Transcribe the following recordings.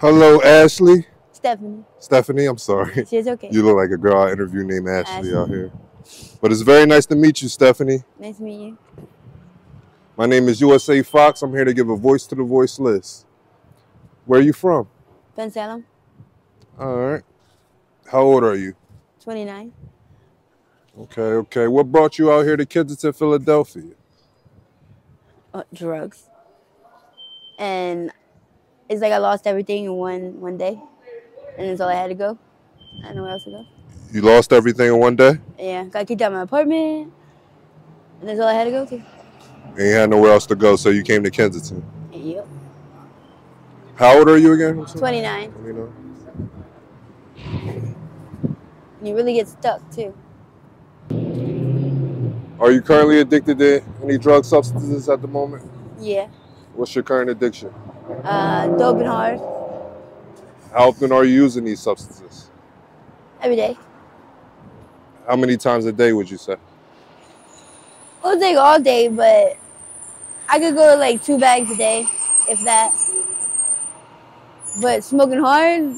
Hello, Ashley. Stephanie. Stephanie, I'm sorry. She's okay. You look like a girl I interviewed named Ashley, Ashley. out here. But it's very nice to meet you, Stephanie. Nice to meet you. My name is USA Fox. I'm here to give a voice to the voiceless. Where are you from? Bensalem, All right. How old are you? 29. Okay, okay. What brought you out here to Kensington, Philadelphia? Uh, drugs. And it's like I lost everything in one one day. And that's all I had to go. I don't know where else to go. You lost everything in one day? Yeah, got kicked out of my apartment. And that's all I had to go to. And you had nowhere else to go, so you came to Kensington. Yep. How old are you again? 29. 29. And you really get stuck too. Are you currently addicted to any drug substances at the moment? Yeah. What's your current addiction? Uh, dope and hard How often are you using these substances? every day. How many times a day would you say? Would take all day, but I could go like two bags a day, if that. But smoking hard,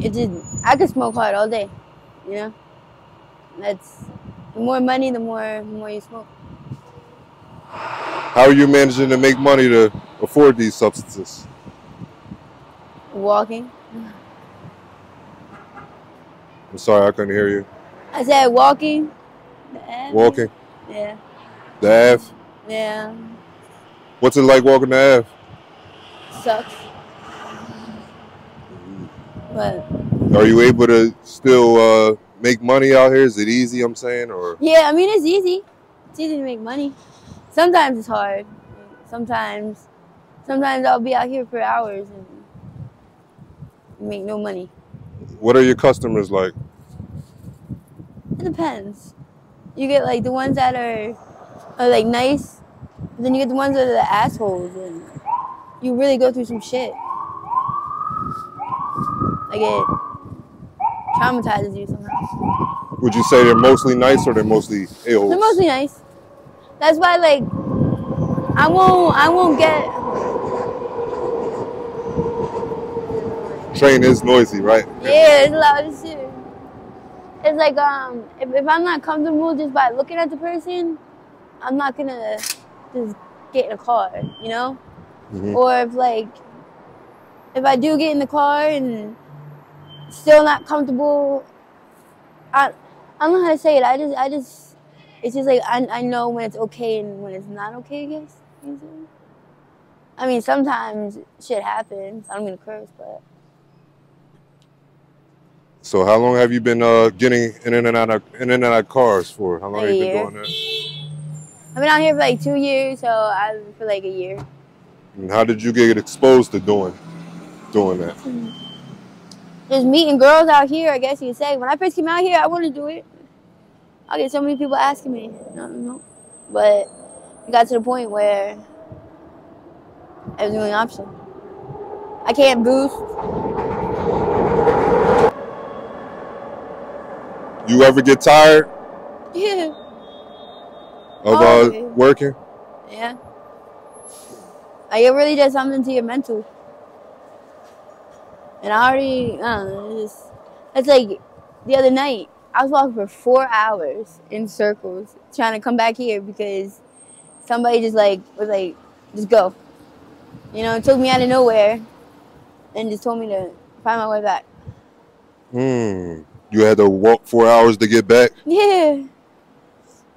it didn't. I could smoke hard all day, you know. That's the more money, the more the more you smoke. How are you managing to make money to afford these substances? Walking. I'm sorry, I couldn't hear you. I said walking. The Walking Yeah, the Ave. yeah. What's it like walking the Ave? Sucks. But Are you able to still uh, make money out here? Is it easy? I'm saying, or Yeah, I mean it's easy. It's easy to make money. Sometimes it's hard. Sometimes, sometimes I'll be out here for hours and make no money. what are your customers like? It depends. You get like the ones that are, are like nice, then you get the ones that are the assholes, and you really go through some shit. Like it traumatizes you somehow. Would you say they're mostly nice or they're mostly a-holes? They're mostly nice. That's why, like, I won't, I won't get. Train is noisy, right? Yeah, it's loud as shit. It's like, um, if, if I'm not comfortable just by looking at the person, I'm not gonna just get in a car, you know. Mhm. Or if like, if I do get in the car and still not comfortable, I, I don't know how to say it. I just, I just, it's just like I, I know when it's okay and when it's not okay. I guess. You know what I'm saying? I mean, sometimes shit happens. I don't mean to curse, but So how long have you been uh, getting in and out of in and out of cars for? How long have you been year. doing that? I've been out here for like two years, so I for like a year. And how did you get exposed to doing doing that? Just meeting girls out here, I guess you could say. When I first came out here, I wanted to do it. I get so many people asking me, I don't know, but it got to the point where it was the only option. I can't boost. You ever get tired Yeah, of uh, working? yeah. Like it really does something to your mental. And I already, I don't know, it's, just, it's like the other night, I was walking for four hours in circles trying to come back here because somebody just like was like, just go. You know, took me out of nowhere and just told me to find my way back. Hmm. You had to walk four hours to get back. Yeah.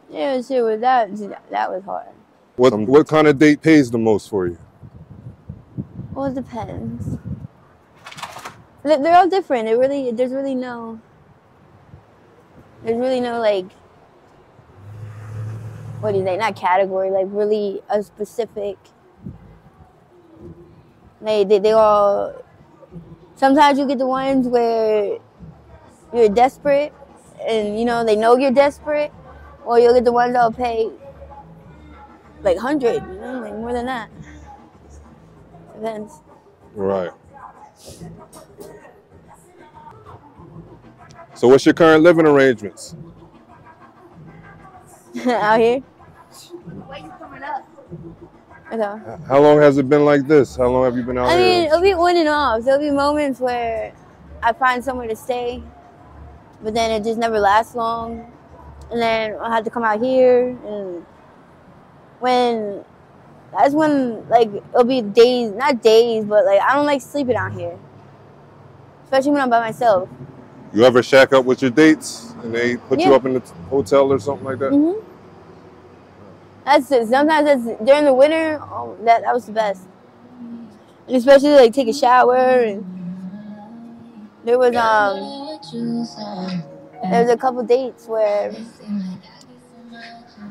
Yeah, shit was that that was hard. What what kind of date pays the most for you? Well, it depends. They- They're all different. It really, there's really no, there's really no like, what do you? Not category. Like really a specific. They, they, they all. Sometimes you get the ones where you're desperate, and you know they know you're desperate, or you'll get the ones that'll pay like hundred, you know, like more than that. Depends. Right. So what's your current living arrangements? out here. Why you coming up? Okay. How long has it been like this? How long have you been out I mean, it'll be on and off. There'll be moments where I find somewhere to stay, but then it just never lasts long. And then I have to come out here, and when that's when like it'll be days, not days, but like I don't like sleeping out here, especially when I'm by myself. You ever shack up with your dates and they put you up in the hotel or something like that? hmm That's it. Sometimes that's during the winter. Oh, that that was the best. And especially like take a shower and there was um there was a couple dates where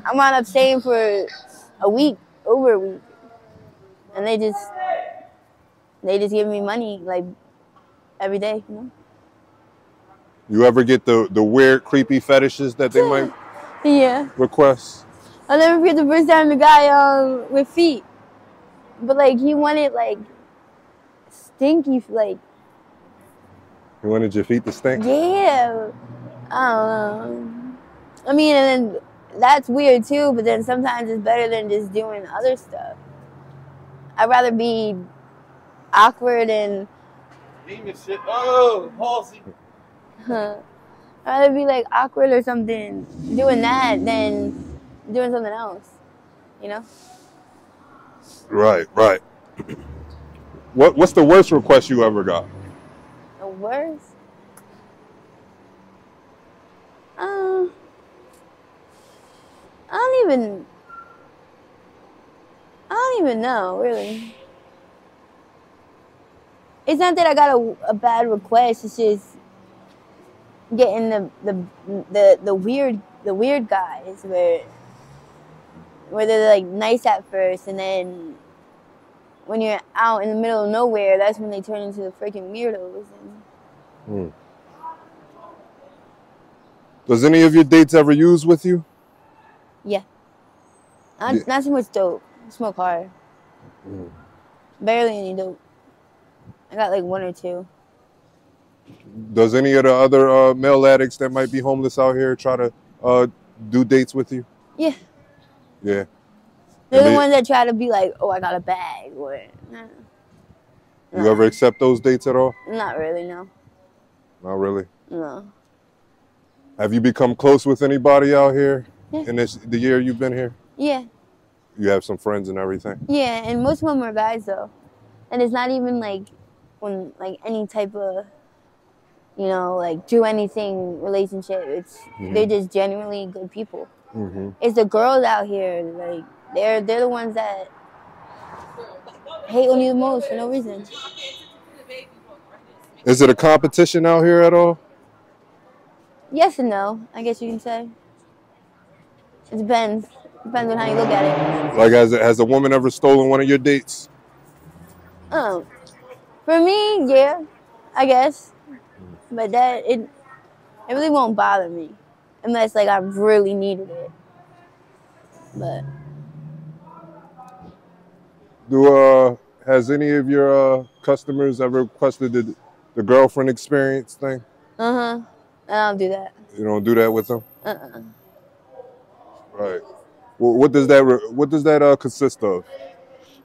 I wound up staying for a week, over a week, and they just they just give me money like every day, you know. You ever get the, the weird, creepy fetishes that they might Yeah. request? I'll never forget the first time the guy um with feet, but like he wanted like stinky like You wanted your feet to stink? yeah. I don't know. I mean, and then that's weird too. But then sometimes it's better than just doing other stuff. I'd rather be awkward and Demon shit. Oh, I'd rather be like awkward or something doing that than doing something else. You know? Right, right. What What's the worst request you ever got? The worst. Uh, I don't even. I don't even know, really. It's not that I got a, a bad request. It's just getting the the the the weird the weird guys where where they're like nice at first and then when you're out in the middle of nowhere, that's when they turn into the freaking weirdos. And Does any of your dates ever use with you? yeah, not, Yeah. not so much dope. Smoke hard. Mm. Barely any dope. I got like one or two. Does any of the other uh, male addicts that might be homeless out here try to uh, do dates with you? Yeah, Yeah. they're And the they- ones that try to be like, "Oh, I got a bag," or nah. You Nah, ever accept those dates at all? Not really. No. Not really. No. Have you become close with anybody out here Yeah. in this the year you've been here? Yeah. You have some friends and everything. Yeah, and most of them are guys though, and it's not even like when like any type of you know like do anything relationship. It's they're just genuinely good people. hmm It's the girls out here like they're they're the ones that hate on you the most for no reason. Is it a competition out here at all? Yes and no, I guess you can say. It depends. Depends on how you look at it. Like, has has a woman ever stolen one of your dates? Um, for me, yeah, I guess. But that it it really won't bother me unless like I really needed it. But Do uh has any of your uh, customers ever requested the, the girlfriend experience thing? uh huh, I don't do that. You don't do that with them, Uh uh right? Well, what does that re- what does that uh, consist of?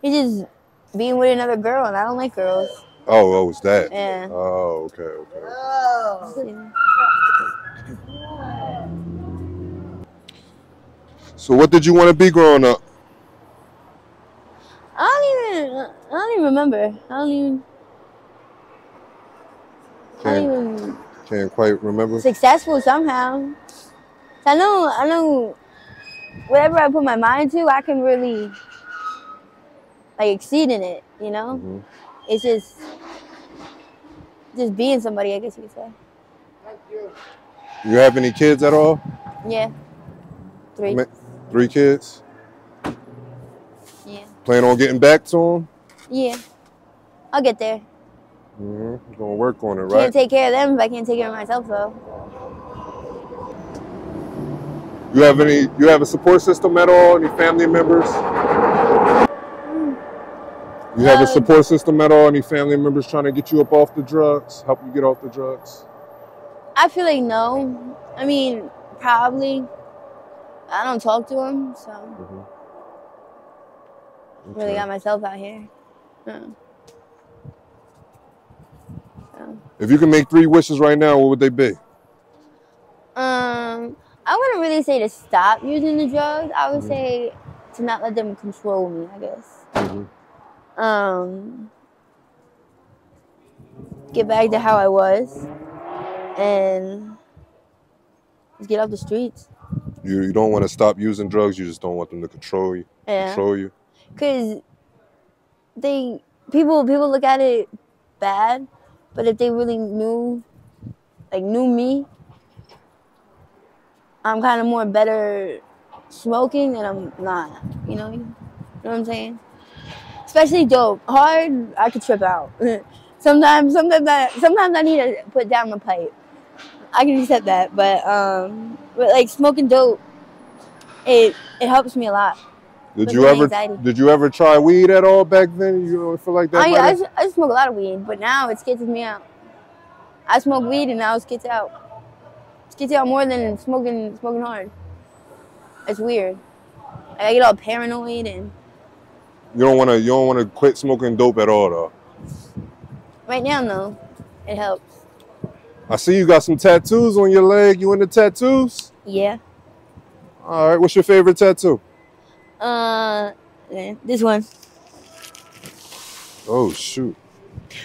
It's just being with another girl, and I don't like girls. Oh, oh, it's that. Yeah. Oh, okay, okay. So, what did you want to be growing up? I don't even. I don't even remember. I don't even. Can't, don't even. can't quite remember. successful somehow. I know, I know, whatever I put my mind to, I can really like exceed in it. You know, Mhm. it's just just being somebody. I guess you could say. Thank You You have any kids at all? Yeah, three. Three kids. Yeah, Plan on getting back to them? yeah. I'll get there. hmm Gonna work on it, right? Can't take care of them if I can't take care of myself, though. You have any? You have a support system at all? Any family members? You have Uh, a support system at all? Any family members trying to get you up off the drugs? Help you get off the drugs? I feel like no. I mean, probably. I don't talk to them, so Mhm. really got myself out here. Uh, so, If you can make three wishes right now, what would they be? um, I wouldn't really say to stop using the drugs. I would Mhm. say to not let them control me. I guess. Um, get back to how I was, and just get off the streets. You you don't want to stop using drugs. You just don't want them to control you. Yeah. Control you. because they people people look at it bad, but if they really knew, like knew me, I'm kind of more better smoking than I'm not. You know, you know what I'm saying? Especially dope, hard. I could trip out. sometimes, sometimes I sometimes I need to put down the pipe. I can accept that, but um, but like smoking dope, it it helps me a lot. Did you ever anxiety. did you ever try weed at all back then? You feel like that? I, I, have- I smoke a lot of weed, but now it skits me out. I smoke weed and now it skits out. It skits out more than smoking smoking hard. It's weird. I get all paranoid and you don't want to you don't want to quit smoking dope at all though. right now no, it helps. I see you got some tattoos on your leg. You into tattoos? Yeah. All right. What's your favorite tattoo? Uh, this one. Oh shoot.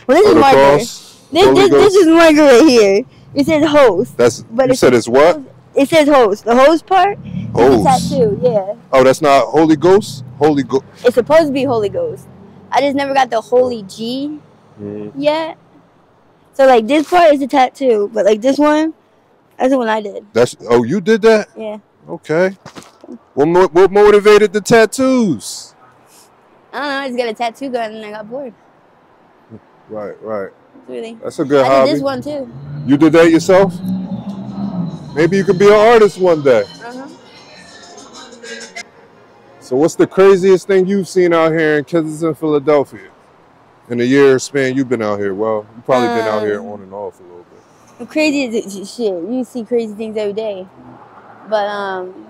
Well, this Oh, is marker. This, this, this is marker right here. It says host. That's But you said it's what? It says host. The host part is a tattoo. Yeah. Oh, that's not Holy Ghost. Holy Ghost. It's supposed to be Holy Ghost. I just never got the Holy G Mm-hmm. yet. So like this part is a tattoo, but like this one, that's the one I did. That's oh, you did that? Yeah. Okay. What mo- what motivated the tattoos? I don't know. I just got a tattoo gun and I got bored. Right, right. Really. That's a good I hobby. did this one too. You did that yourself? Maybe you could be an artist one day. Uh-huh. So, what's the craziest thing you've seen out here in Kensington, Philadelphia? In the year span you've been out here? Well, you've probably been out here Um, on and off a little bit. The crazy is shit. You see crazy things every day, but um,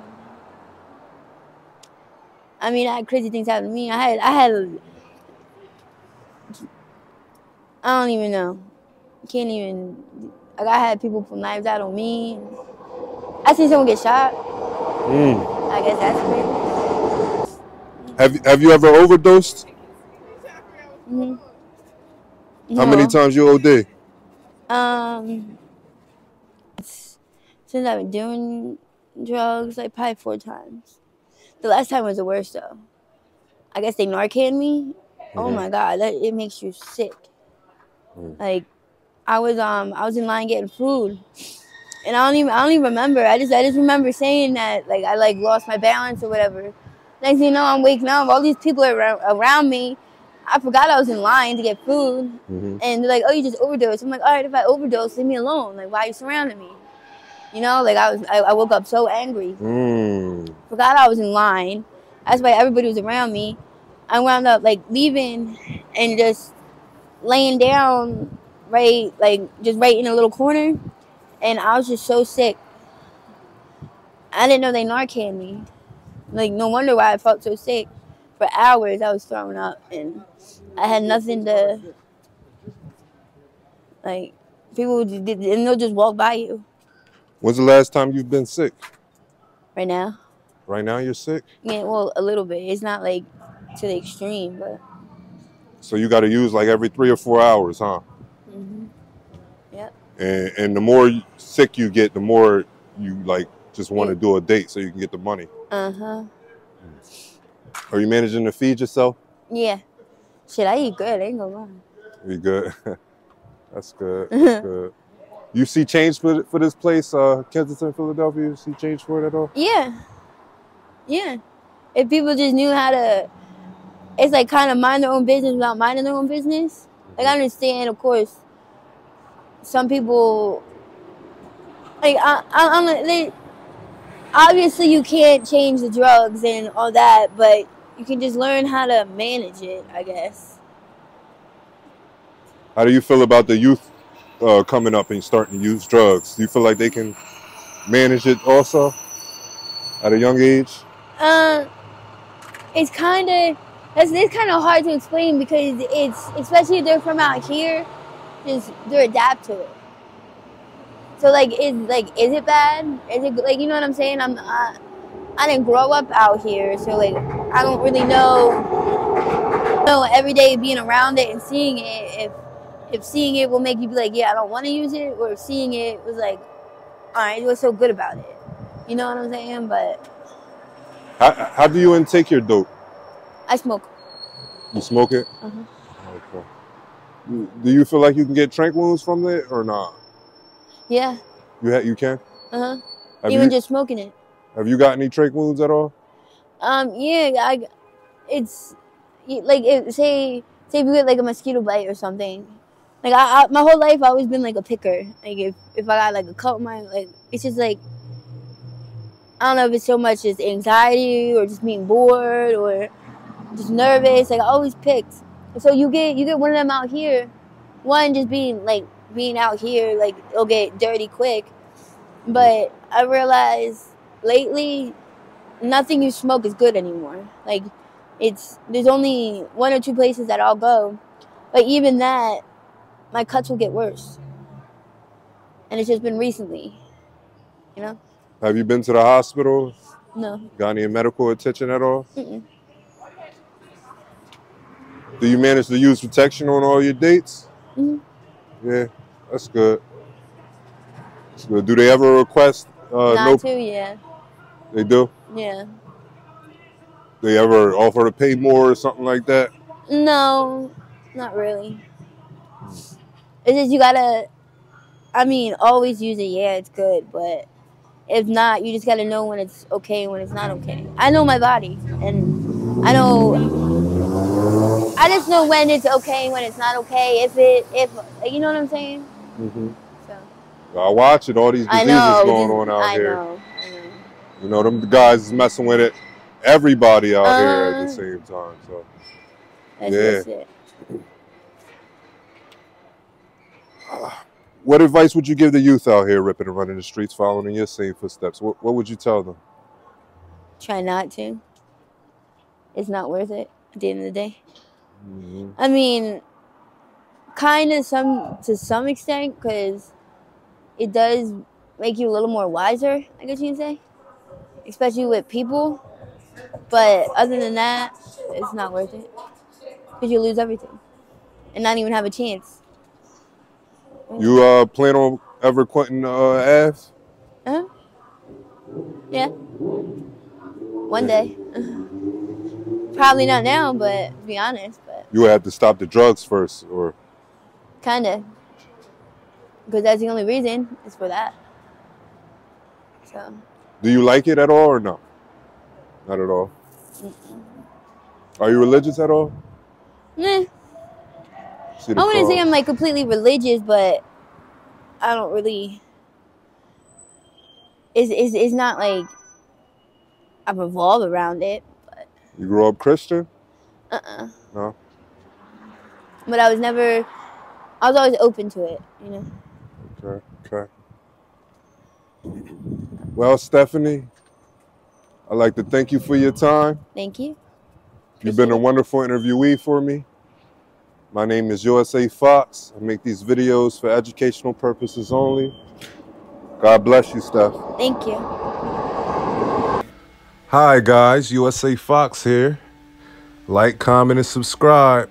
I mean, I had crazy things happen to me. I had, I had, I don't even know. Can't even. Like I had people put knives out on me. I see someone get shot. Mm. I guess that's crazy. Have you- Have you ever overdosed? hmm How many times you OD? Um, since I've been doing drugs, like probably four times. The last time was the worst though. I guess they Narcan me. Oh Mhm. my god, that it makes you sick. Mm. Like, I was um I was in line getting food, and I don't even I don't even remember. I just I just remember saying that like I like lost my balance or whatever. Next thing you know, I'm waking up. All these people are around, around me. I forgot I was in line to get food. hmm And they're like, "Oh, you just overdosed." I'm like, "All right, if I overdose, leave me alone. Like, why are you surrounding me?" You know, like I was, I, I woke up so angry. Mm. Forgot I was in line. That's why everybody was around me. I wound up like leaving and just laying down, right, like just right in a little corner, and I was just so sick. I didn't know they Narcan me. Like, no wonder why I felt so sick. For hours, I was throwing up, and I had nothing to. Like, people, would- and they'll just walk by you. When's the last time you've been sick? Right now, Right now you're sick, yeah, well, a little bit. It's not like to the extreme, but. so you got to use like every three or four hours, huh? hmm Yep. And and the more sick you get, the more you like just want to do a date so you can get the money. Uh huh. Are you managing to feed yourself? Yeah. Shit, I eat good. I ain't gonna lie. You good? That's good. That's good. You see change for for this place, uh, Kensington, Philadelphia. You see change for it at all? Yeah. Yeah. If people just knew how to, it's like kind of mind their own business without minding their own business. Like I understand, of course, some people, like I, I, I'm, they, obviously you can't change the drugs and all that, but you can just learn how to manage it, I guess. How do you feel about the youth uh, coming up and starting to use drugs? Do you feel like they can manage it also at a young age? Uh, it's kind of That's it's kind of hard to explain because it's especially if they're from out here, just they adapt to it. So like, is like, is it bad? Is it like you know what I'm saying? I'm I, I didn't grow up out here, so like I don't really know. Know every day being around it and seeing it, if if seeing it will make you be like, yeah, I don't want to use it, or if seeing it was like, all right, what's so good about it? You know what I'm saying? But How, how do you intake your dope? I smoke. You smoke it? Uh-huh. Do- you feel like you can get trank wounds from it or not? Yeah. You ha- you can. Uh huh. Even you just smoking it. have you got any trank wounds at all? Um. Yeah. I. It's like it, say say if you get like a mosquito bite or something. Like I, I my whole life I've always been like a picker. Like if if I got like a cut my like it's just like I don't know if it's so much as anxiety or just being bored or just nervous. Like I always picked. So you get you get one of them out here. One just being like being out here like it'll get dirty quick. But I realized lately nothing you smoke is good anymore. Like it's there's only one or two places that I'll go. But even that my cuts will get worse. And it's just been recently. You know? Have you been to the hospital? No. Got any medical attention at all? Mm-mm. Do you manage to use protection on all your dates? Mhm. Yeah, that's good. That's good. Do they ever request? Uh, Not no, to, yeah. they do. Yeah. They ever offer to pay more or something like that? No, not really. It's just you gotta. I mean, always use it. Yeah, it's good, but if not, you just gotta know when it's okay and when it's not okay. I know my body, and I know. I just know when it's okay and when it's not okay. If it, if you know what I'm saying. Mm-hmm. So I watch it. All these diseases know. going on out I here. know. I know. You know, them guys is messing with it. Everybody out here at the Uh, same time. So, That's Yeah. what advice would you give the youth out here ripping and running the streets, following in your same footsteps? What, what would you tell them? Try not to. It's not worth it at the end of the day. Mhm. I mean, kind of some to some extent, because it does make you a little more wiser. I guess you can say, especially with people. But other than that, it's not worth it because you lose everything and not even have a chance. You uh, plan on ever quitting uh, Ave? Uh-huh. Yeah. One day. Probably not now, but to be honest, You would have to stop the drugs first, or kind of. Because that's the only reason is for that. So, do you like it at all, or no? Not at all. Are you religious at all? the I wouldn't say. I'm like completely religious, but I don't really. It's, it's, it's not like I revolve around it. But... You grew up Christian? Uh uh No. But I was never. I was always open to it, you know? Okay. Okay. Well, Stephanie, I'd like to thank you for your time. Thank you. You've been a wonderful interviewee for me. My name is USA Fox. I make these videos for educational purposes only. God bless you, Steph. Thank you. Hi, guys. USA Fox here. Like, comment, and subscribe.